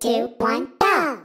two, one, go!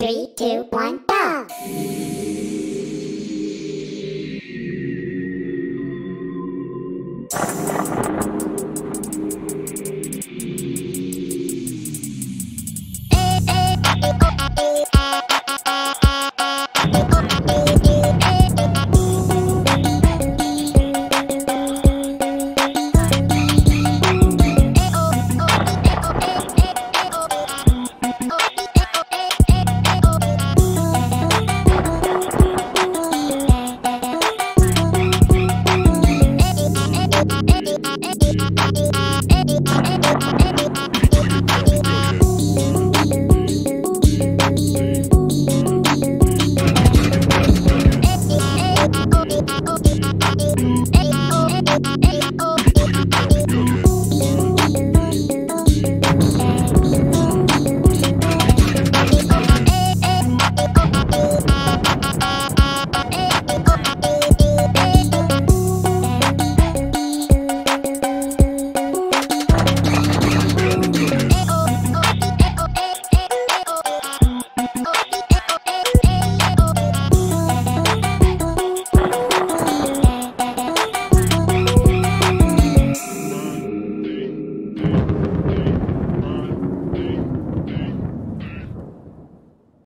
Three, two, one, go! you